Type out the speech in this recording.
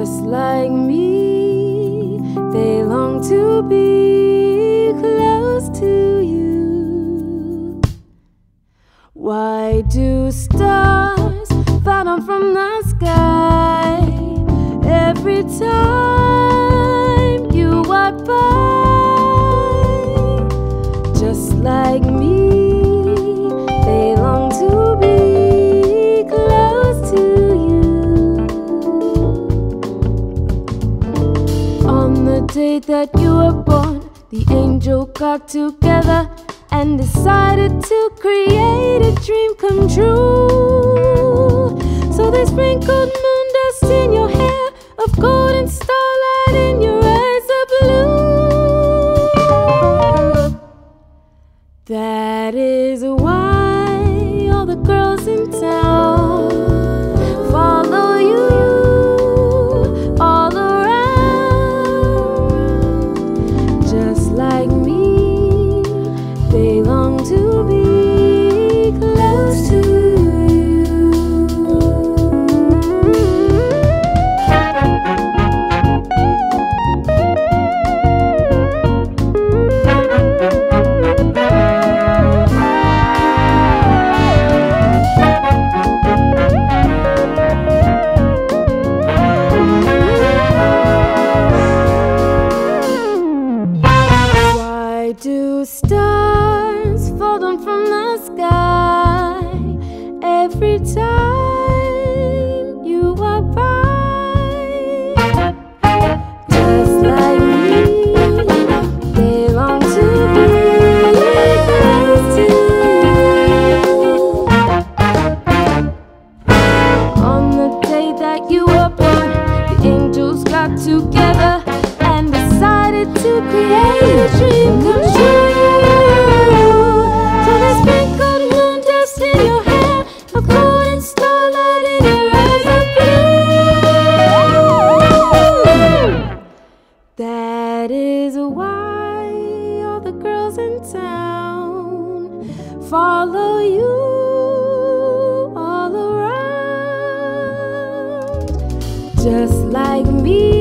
just like me. They long to be close to you. Why do stars fall down from the sky every time you walk by? Just like day that you were born, the angel got together and decided to create a dream come true. So they sprinkled moon dust in your hair, of gold and starlight in your eyes of blue. That is every time you walk by? Just like me, they long to be close to you. On the day that you were born, the angels got together follow you all around, just like me.